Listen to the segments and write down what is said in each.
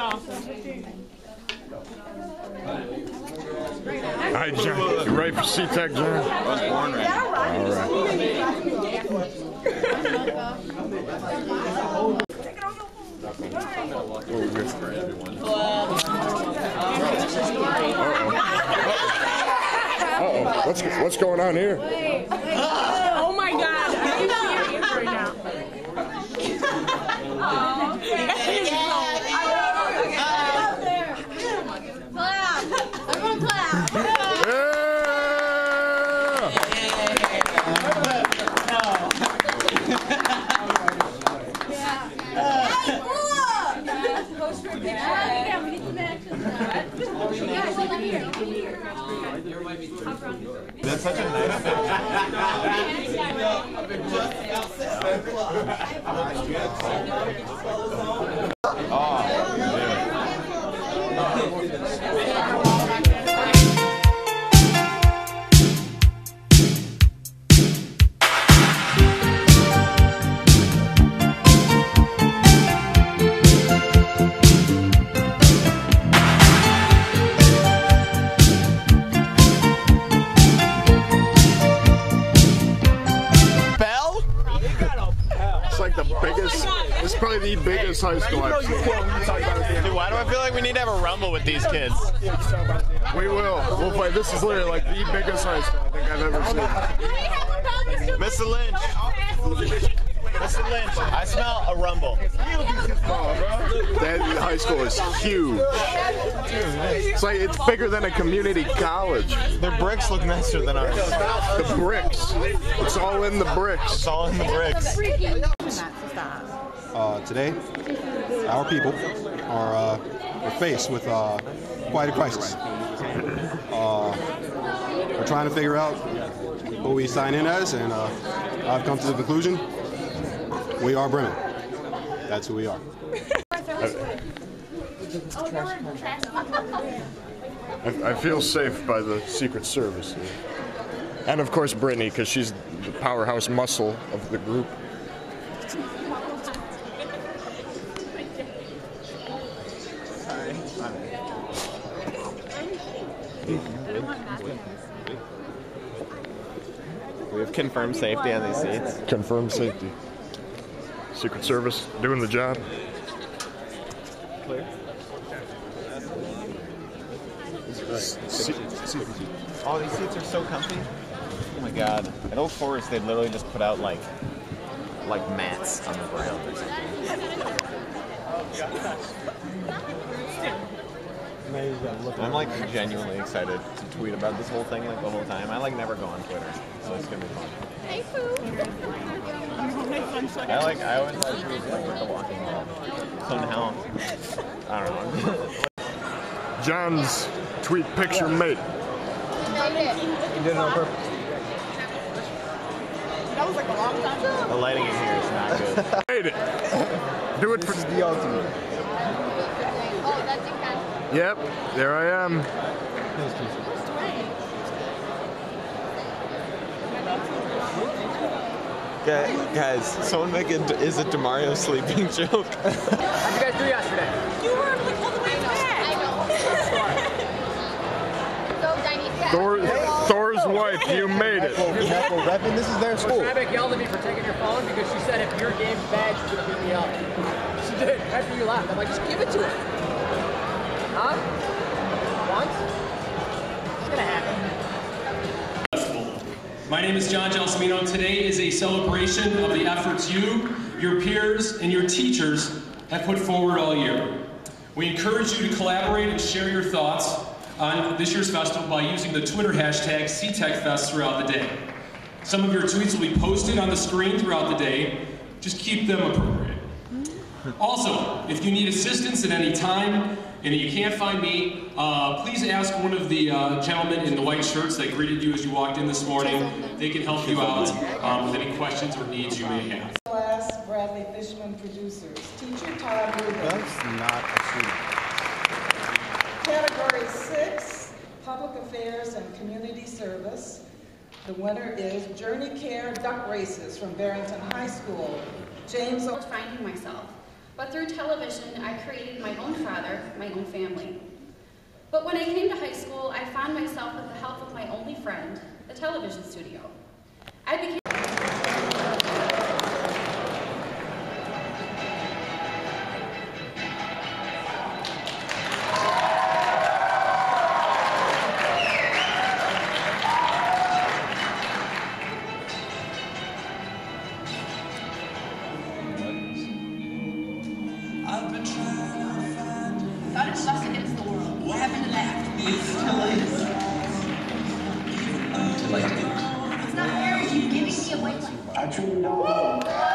awesome. Hi, John. You ready for CTEC, John? I was born ready. Uh-oh. What's, what's going on here? That's such a nice Bell? Biggest high school I've seen. Dude, why do I feel like we need to have a rumble with these kids? We will. We'll play. This is literally like the biggest high school I think I've ever seen. Mr. Lynch. Mr. Lynch, I smell a rumble. That high school is huge. It's like it's bigger than a community college. Their bricks look nicer than ours. The bricks. It's all in the bricks. It's all in the bricks. uh, today, our people are uh, we're faced with uh, quite a crisis. Uh, we're trying to figure out who we sign in as, and uh, I've come to the conclusion we are Bremen. That's who we are. I, I feel safe by the Secret Service. And of course, Brittany, because she's the powerhouse muscle of the group. We have confirmed safety on these seats. Confirm safety. Secret Service doing the job. Clear. Se- Oh, these seats are so comfy. Oh my god. At Oak Forest, they literally just put out like, like mats on the ground or something. I'm like genuinely excited to tweet about this whole thing like the whole time. I like never go on Twitter, so it's gonna be fun. I like I always like tweet like with the Walking Dead. So now, I don't know. John's tweet picture mate. you did it on purpose. That was like a long time ago. The lighting in here is not good. Made it. Do it for the ultimate. Yep, there I am. Guys, guys, someone make a is a Demario sleeping joke. How'd you guys do yesterday? You were like all the way back. I know. Thor, Thor's wife, you made it. Repping, this is their school. Trebek yelled at me for taking your phone because she said if your game's bad, she's gonna beat me up. She did. After you left, I'm like, just give it to her. My name is John Gelsomino. Today is a celebration of the efforts you, your peers, and your teachers have put forward all year. We encourage you to collaborate and share your thoughts on this year's festival by using the Twitter hashtag CTECFest throughout the day. Some of your tweets will be posted on the screen throughout the day. Just keep them appropriate. Also, if you need assistance at any time and if you can't find me, uh, please ask one of the uh, gentlemen in the white shirts that greeted you as you walked in this morning. They can help you out um, with any questions or needs you may have. Class Bradley Fishman producers. Teacher Todd Rubin. That's not a student. Category six, Public Affairs and Community Service. The winner is Journey Care Duck Races from Barrington High School. James O. finding myself. But through television, I created my own father, my own family. But when I came to high school, I found myself with the help of my only friend, the television studio. I became Thought it was us against the world. What happened to that? It's not fair with you giving me away like that. I truly don't know.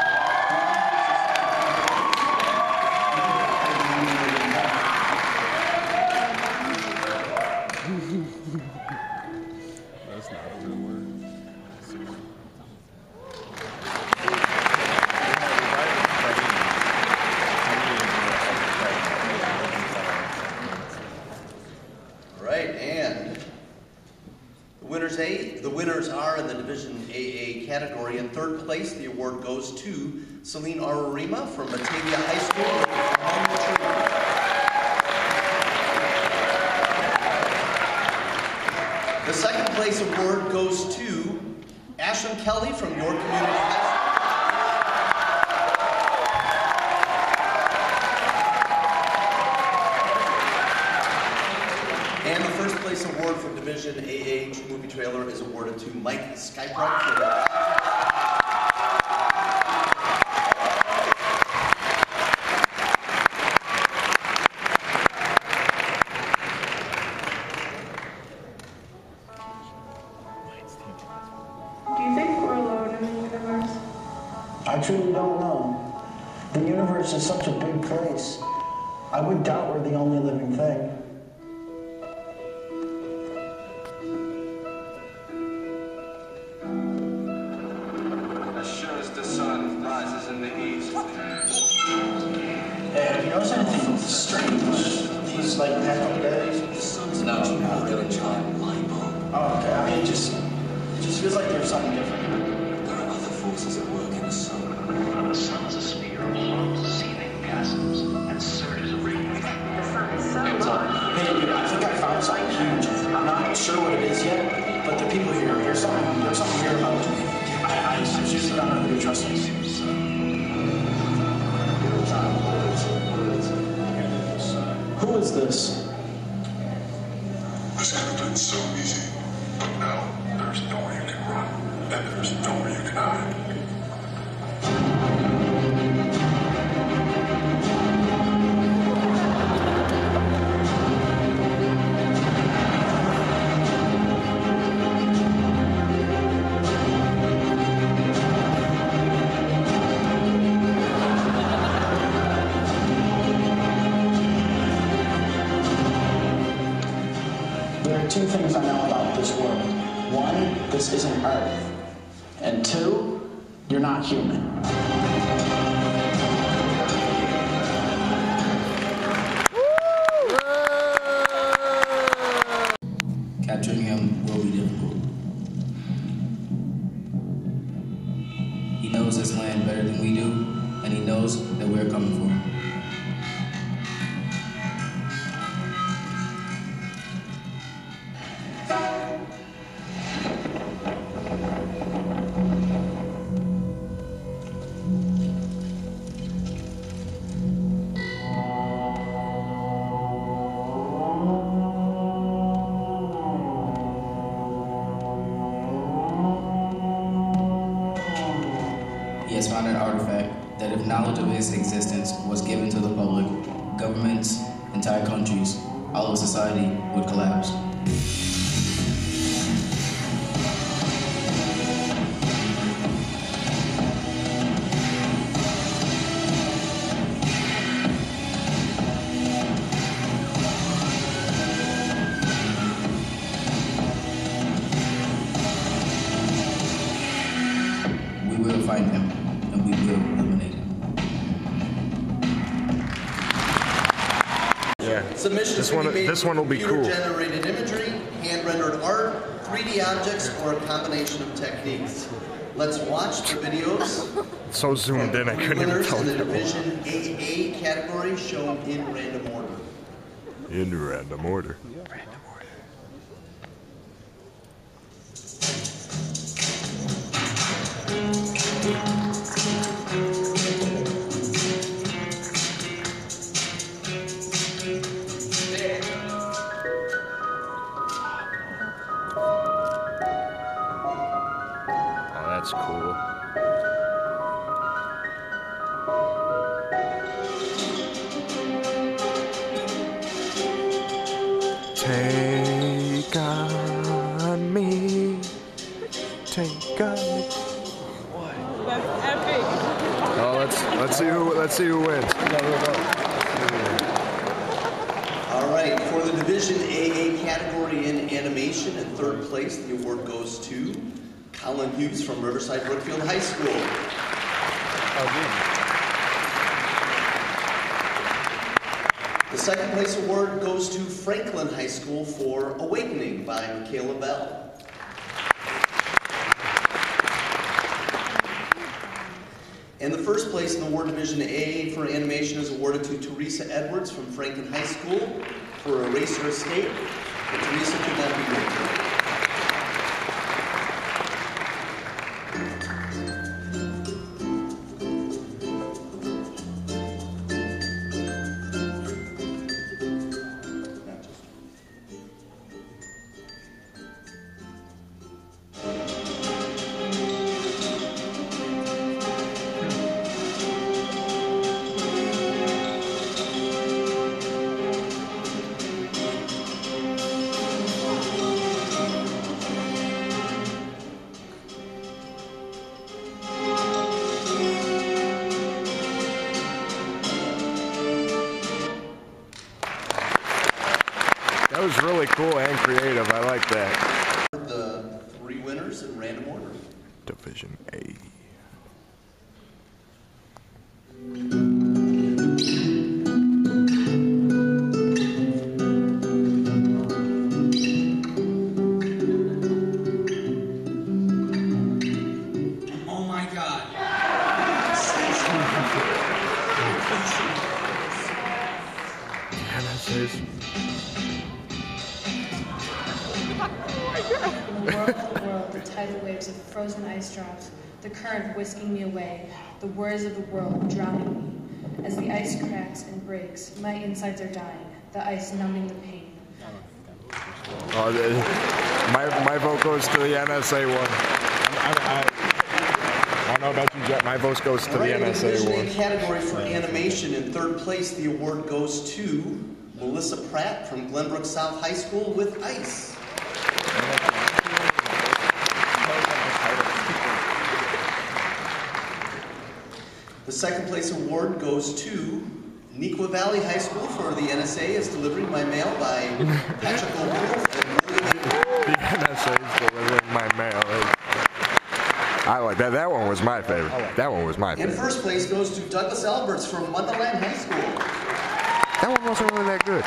Celine Ararima from Batavia High School. The second place award goes to Ashton Kelly from York Community High School. And the first place award for Division AH movie trailer is awarded to Mike Skybrand Universe is such a big place. I would doubt This could have been so easy, but now there's nowhere you can run, and there's nowhere you can hide. This isn't Earth. And two, you're not human. Of its existence was given to the public, governments, entire countries, all of society would collapse. This one, this one will be cool. Computer-generated imagery, hand-rendered art, 3D objects, or a combination of techniques. Let's watch the videos. So zoomed in, I couldn't even tell in the. Division AA category shown in random order. In random order. Hughes from Riverside Brookfield High School. The second place award goes to Franklin High School for Awakening by Michaela Bell. And the first place in the award division A for animation is awarded to Teresa Edwards from Franklin High School for Eraser Escape. But Teresa could not be here Division A. frozen ice drops, the current whisking me away, the worries of the world drowning me. As the ice cracks and breaks, my insides are dying, the ice numbing the pain. Oh, the, my my vote goes to the NSA one. I, I, I don't know about you, Jet. My vote goes to All the right, in the NSA Division A category for animation, in third place, the award goes to Melissa Pratt from Glenbrook South High School with Ice. The second place award goes to Neuqua Valley High School for the NSA is delivering my mail by Patrick O'Rourke and The NSA is delivering my mail. I like that. That one was my favorite. That one was my In first place goes to Douglas Alberts from Wonderland High School. That one wasn't really that good.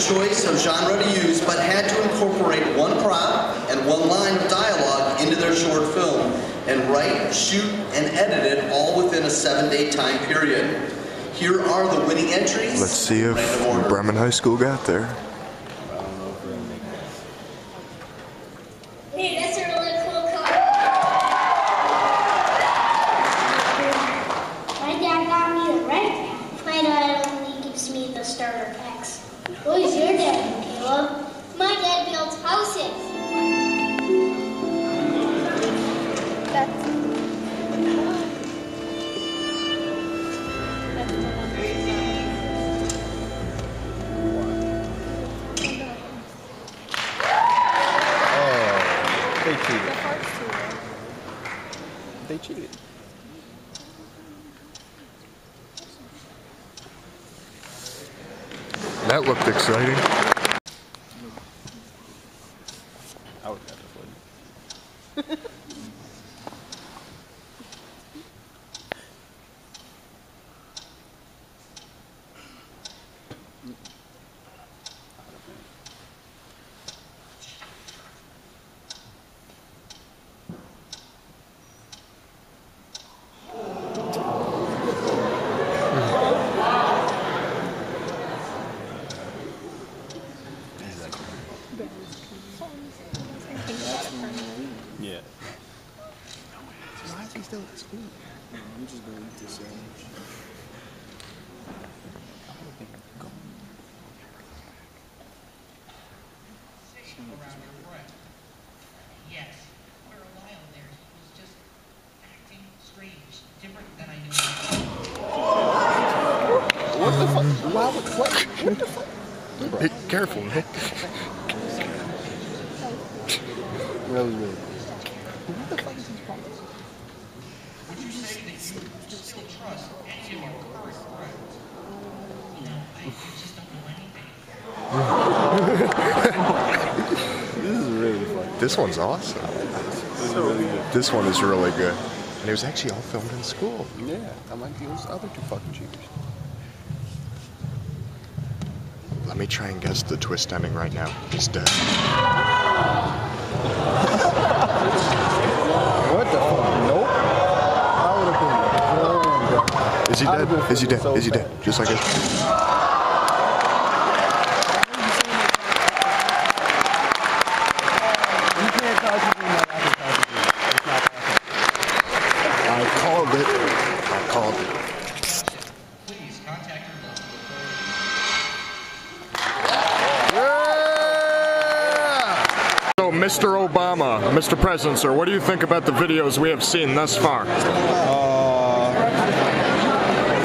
Choice of genre to use, but had to incorporate one prop and one line of dialogue into their short film, and write, shoot, and edit it all within a seven-day time period. Here are the winning entries. Let's see if Bremen High School got there. What the fuck? Why would what? What the fuck? Be careful, man. Really, really. What the fuck is? Would you say that you still trust any of current friends? You know, I, I just don't know anything. this is really fun. This one's awesome. This is really. This one is really good. And it was actually all filmed in school. Yeah, unlike those other two fucking cheaters. Let me try and guess the twist ending right now. He's dead. What the fuck? Nope. I would have been. Is he dead? Is he dead? so Is he dead? Just like it. Obama, Mr. President, sir, what do you think about the videos we have seen thus far? Uh,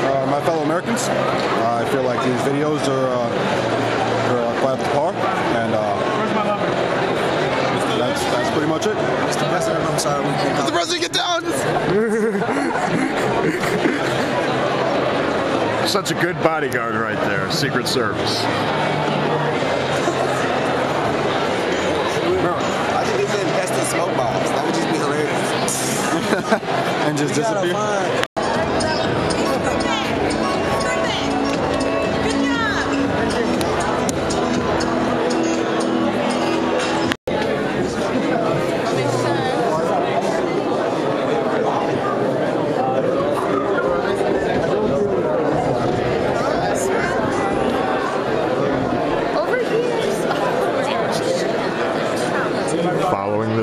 uh, my fellow Americans, uh, I feel like these videos are, uh, are uh, quite up to par, and uh, that's, that's pretty much it. Mr. President, I'm sorry we can't. Mr. President, get down! Such a good bodyguard right there, Secret Service. I think they said invest in smoke bombs. That would just be hilarious. and just disappear.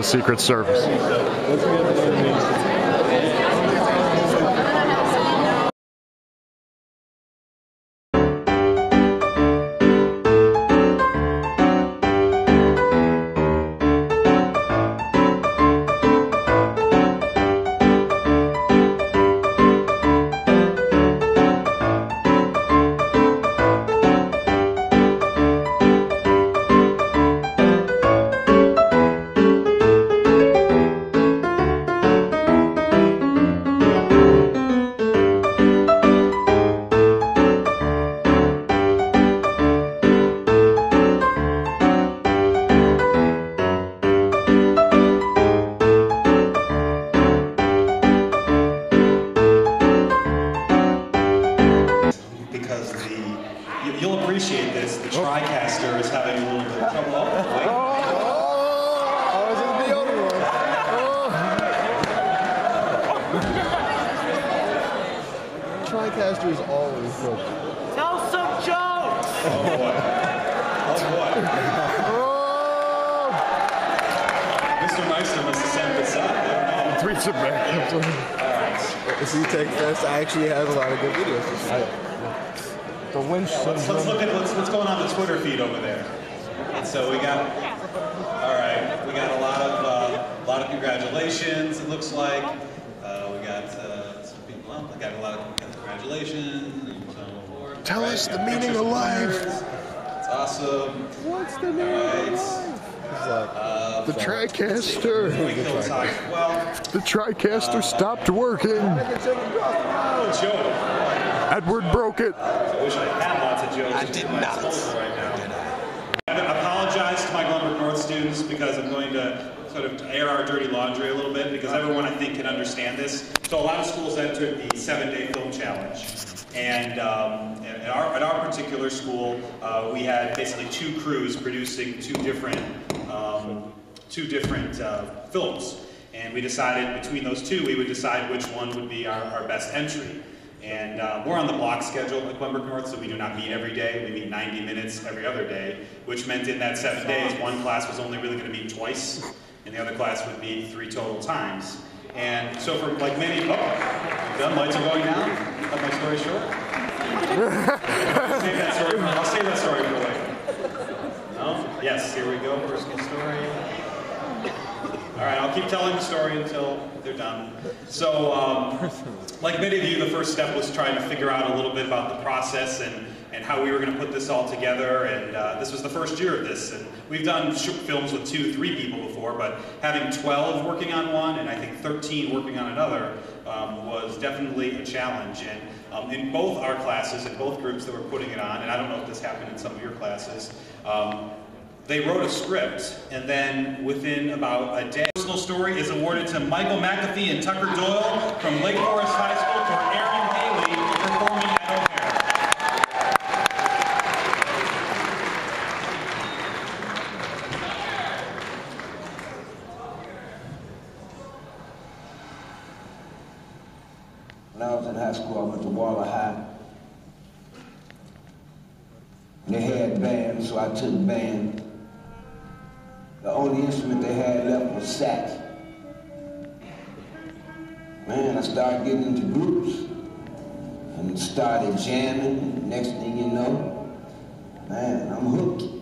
Secret Service. Of congratulations. and so forth. Tell All right, us the meaning of life. It's awesome. What's the All right. Uh, The TriCaster. we killed. Well, The TriCaster stopped working. Edward broke it. I wish I had lots of jokes. I did not. Right now. I apologize to my Glenbrook North students because I'm going to sort of air our dirty laundry a little bit because everyone I think can understand this. So a lot of schools entered the seven-day film challenge. And um, at, our, at our particular school, uh, we had basically two crews producing two different, um, two different uh, films. And we decided between those two, we would decide which one would be our, our best entry. And uh, we're on the block schedule at Glenbrook North, so we do not meet every day. We meet 90 minutes every other day, which meant in that seven days, one class was only really going to meet twice, and the other class would meet three total times. And so for like many, of oh, done, lights are going down. Cut my story short. I'll save that story. I'll save that story for later. No? Yes, here we go. Personal story. All right, I'll keep telling the story until they're done. So, um, like many of you, the first step was trying to figure out a little bit about the process and, and how we were going to put this all together. And uh, this was the first year of this. And we've done films with two, three people before, but having 12 working on one and I think 13 working on another um, was definitely a challenge. And um, in both our classes, in both groups that were putting it on, and I don't know if this happened in some of your classes, um, they wrote a script, and then within about a day, personal story is awarded to Michael McAfee and Tucker Doyle from Lake Forest High School for Aaron Haley performing at O'Hare. When I was in high school, I went to Waller High. And they had band, the band. The only instrument they had left was sax. Man, I started getting into groups and started jamming. Next thing you know, man, I'm hooked.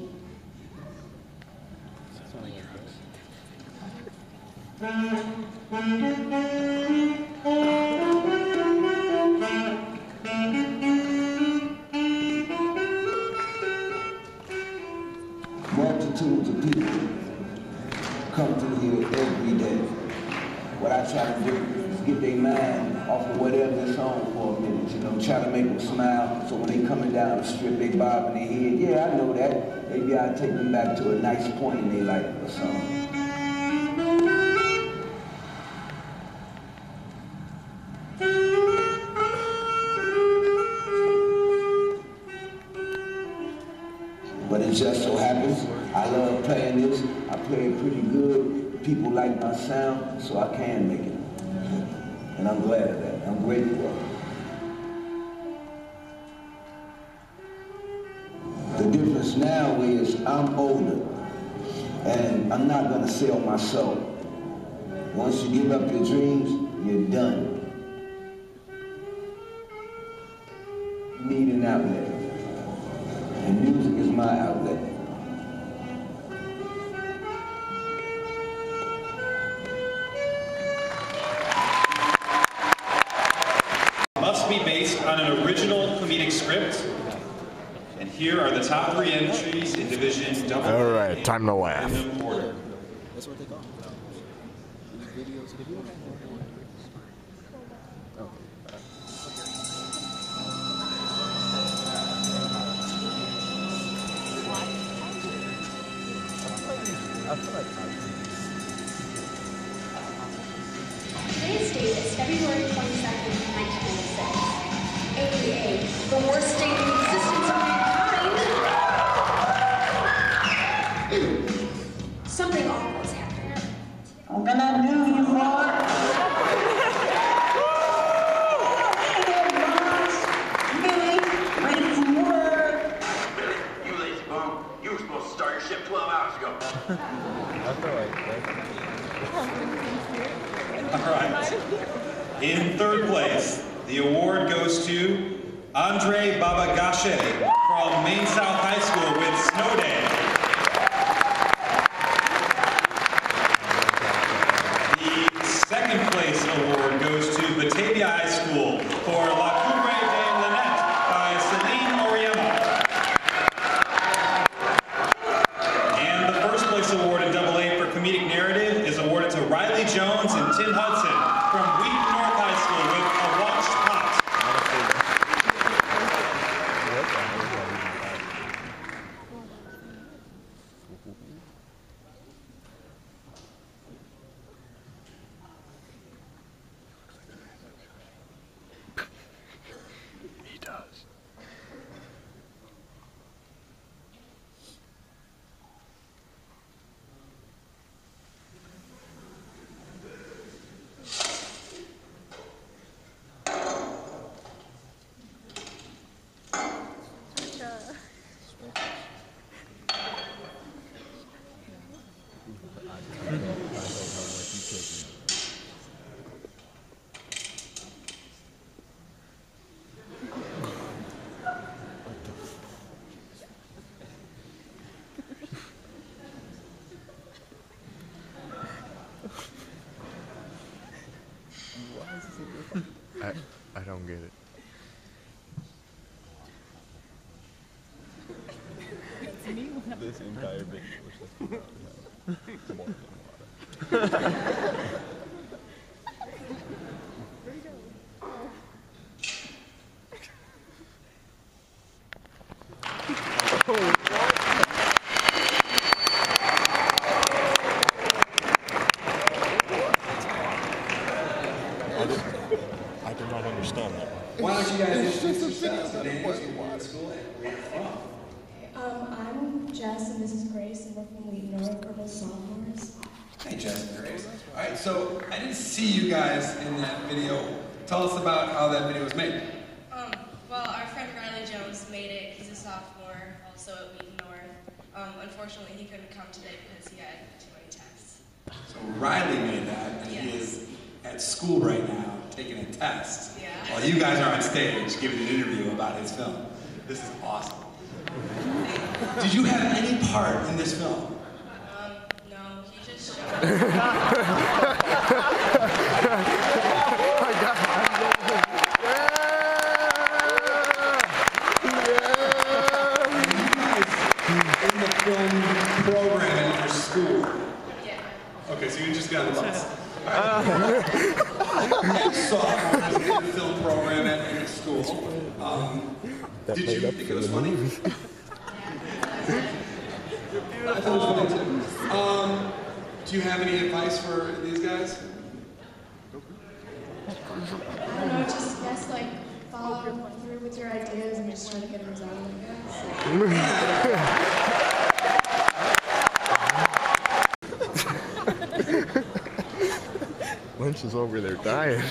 What I try to do is get their mind off of whatever they're on for a minute, you know, try to make them smile so when they coming down the strip, they bobbing their head. Yeah, I know that. Maybe I'll take them back to a nice point in their life or something. Of it. The difference now is I'm older and I'm not gonna sell my soul. Once you give up your dreams, you're done. You need an outlet. Top three entries in Division Double. All right, time to laugh. That's what they call These videos, ship 12 hours ago. all right. all right. In third place, the award goes to Andre Babagashe from Maine South High School with Snow Day. The second place award goes to Batavia High School for La Cumbre de Lynette by Celine Oriema. And the first place award in Double A for comedic narrative is awarded to Riley Jones and Tim Hudson from Wheaton North High School with A Watched Pot. He does. Don't get it. This entire bit was just more than water. I, did, I did not understand that. Why don't you guys introduce yourselves and names, you what school, and where you're from? Um, I'm Jess and this is Grace, and we're from Wheaton North. We're both sophomores. Hey, Jess and Grace. All right, so I didn't see you guys in that video. Tell us about how that video was made. Um, well, our friend Riley Jones made it. He's a sophomore, also at Wheaton North. Um, unfortunately, he couldn't come today because he had too many tests. So Riley made that, and he is at school right now taking a test. Yeah. While you guys are on stage giving an interview about his film. This is awesome. Did you have any part in this film? Um, no, he just in the film program at your school? Yeah. Okay, so you just got the bus. As sophomores in the film program at your school, um, That did made you up think for it was the funny? movie. I thought it was funny too. Um, do you have any advice for these guys? I don't know, just guess like follow through with your ideas and just try to get them done, I guess. Lynch is over there dying.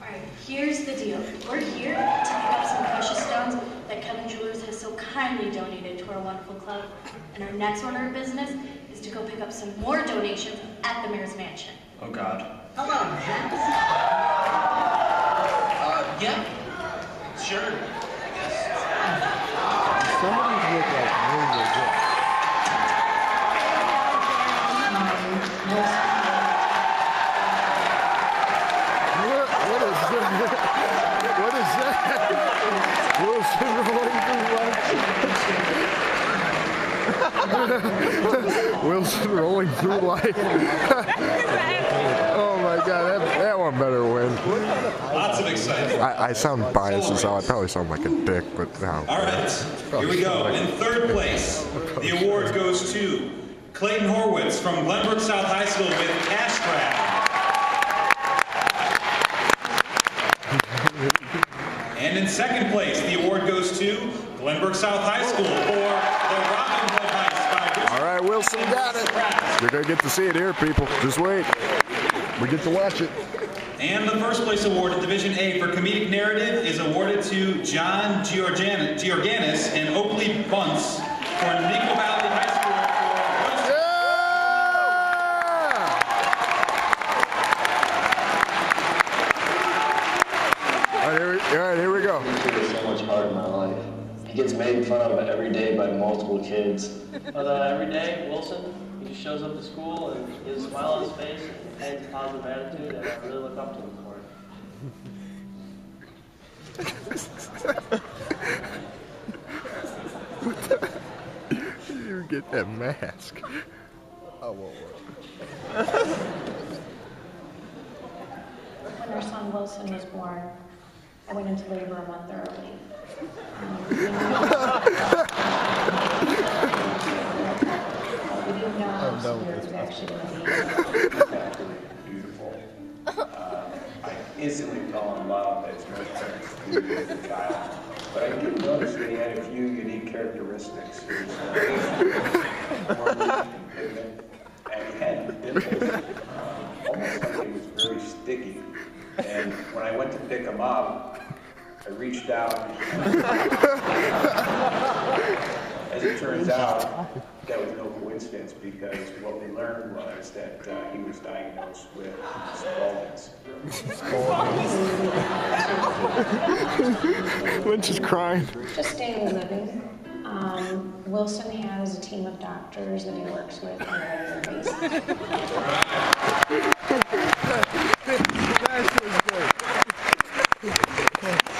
Alright, here's the deal. We're here to pick up some precious stones that Kevin Jewelers has so kindly donated to our wonderful club. And our next order of business is to go pick up some more donations at the mayor's mansion. Oh God. Hello, Uh, yeah. Sure. I guess. Some of look like really legit. What, what is that? What is that? Wilson rolling through life. Wilson rolling through life. oh my god, that, that one better win. Lots of excitement. I, I sound biased as hell. I probably sound like a dick, but no. All right, here we go. In third place, the award goes to Clayton Horwitz from Glenbrook South High School with Cash Grab. And in second place, the award goes to Glenbrook South High School for the Robin Hood Heist by All right, Wilson got it. You're gonna get to see it here, people. Just wait. We get to watch it. And the first place award in Division A for comedic narrative is awarded to John Giorgan- Giorganis and Oakley Bunce for Neuqua Valley High School. All right, here we, all right, here we go. so much heart in my life. He gets made fun of every day by multiple kids. But uh, every day, Wilson, he just shows up to school and he has a smile on his face and has a positive attitude, and I really look up to him for it. You get that mask. Oh, whoa, When our son Wilson was born, I went into labor a month early. Going to be. beautiful. Uh, I instantly fell in love as no parents with. But I did notice that he had a few unique characteristics. He was, uh, and he had dimples, uh, almost like he was very sticky. And when I went to pick him up, I reached out. As it turns out, that was no coincidence because what we learned was that uh, he was diagnosed with Spaulding's. Lynch is crying. Just daily living. Um, Wilson has a team of doctors that he works with on a regular basis.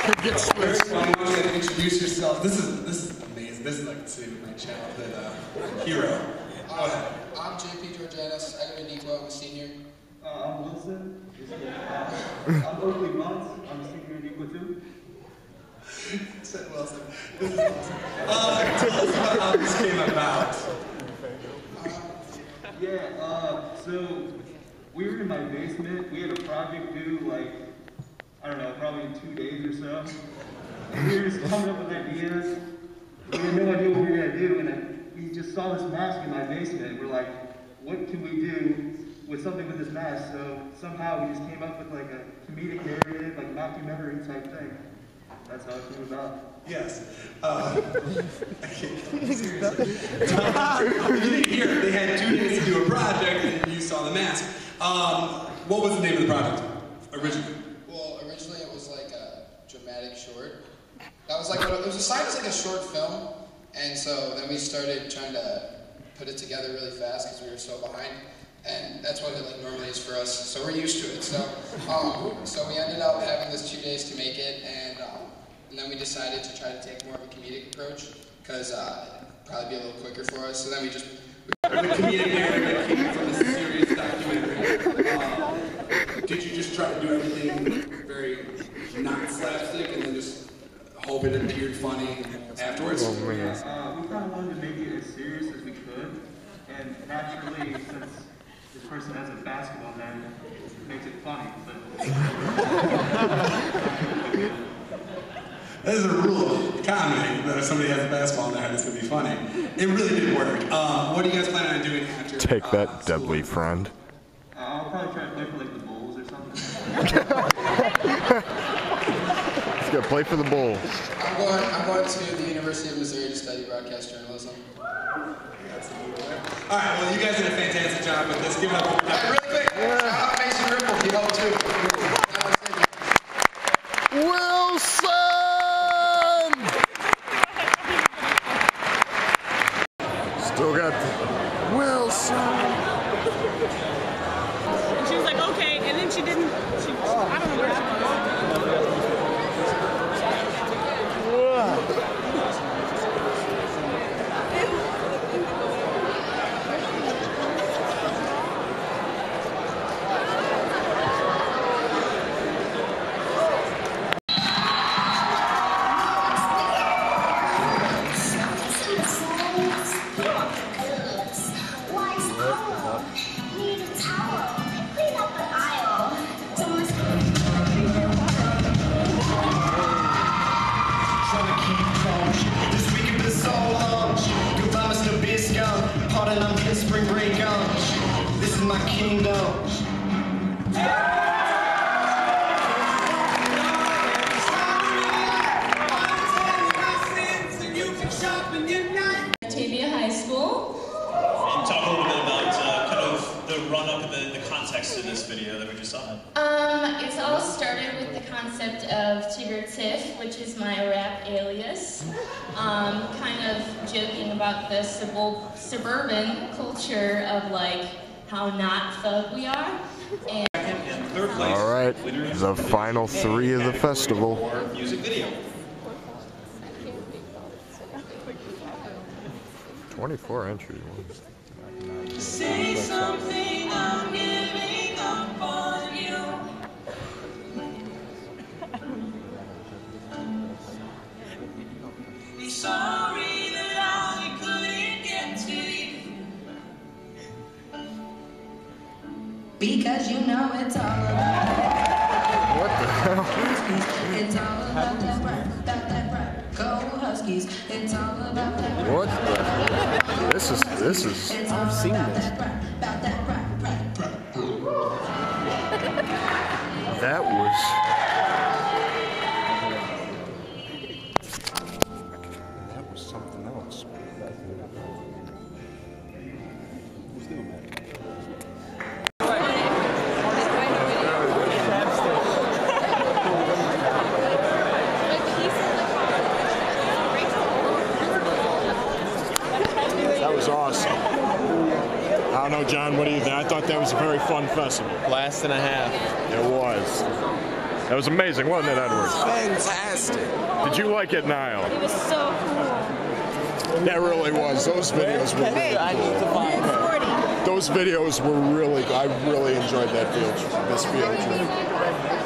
Very funny. You should introduce yourself. This is this is amazing. This is like saving my childhood uh, hero. Go ahead. I'm JP Georgianis. I live in Neuqua. I'm a senior. Uh, I'm Wilson. Uh, I'm Oakley Muntz. I'm a senior in Neuqua too. Said Wilson. This is awesome. Uh, tell us about how this came about. Yeah, uh, so we were in my basement. We had a project due like, I don't know, probably in two days or so. And we were just coming up with ideas. We had no idea what we were going to do. And we just saw this mask in my basement. We're like, what can we do with something with this mask? So somehow we just came up with like a comedic narrative, like documentary type thing. That's how it came about. Yes. Uh, seriously. you didn't hear. They had two days to do a project, and you saw the mask. Um, what was the name of the project originally? Well, originally it was like a dramatic short. That was like it was assigned as like a short film, and so then we started trying to put it together really fast because we were so behind. And that's what it like normally is for us, so we're used to it. So, um, so we ended up having this two days to make it, and, um, and then we decided to try to take more of a comedic approach because uh, it'd probably be a little quicker for us. So then we just The comedic narrative came from this serious documentary. Uh, did you just try to do everything very not slapstick and then just hope it appeared funny afterwards? Uh, we kind of wanted to make it as serious as we could, and naturally, since this person has a basketball net, it makes it funny. But That is a rule of comedy that if somebody has a basketball in their head, it's going to be funny. It really did work. Um, what are you guys planning on doing after? Take uh, that, deadly friend. uh, I'll probably try to play for like the Bulls or something. Let's go play for the Bulls. I'm going. I'm going to the University of Missouri to study broadcast journalism. All right, well, you guys did a fantastic job with this. Give it up. Hey, really quick, shout out Mason Ripple. He helped too. Wilson! Still got the Wilson. And she was like, okay, and then she didn't. She, I don't know concept of Tigger Tiff, which is my rap alias. Um, kind of joking about the sub- suburban culture of like how not thug we are. And All right, the final three of the festival. for music video. 24 entries. Sorry that I couldn't get to you. Because you know it's all about What the hell? It's all about that rap, about that rap. Go Huskies. It's all about that rap. What the? This is this is. It's I've seen about this. that. That was. That was awesome. I don't know, John, what do you think? I thought that was a very fun festival. Last and a half. It was. That was amazing, wasn't it, Edward? Fantastic. Did you like it, Niall? It was so cool. That really was. Those videos were. Really cool. Those videos were really. I really enjoyed that field. This field trip.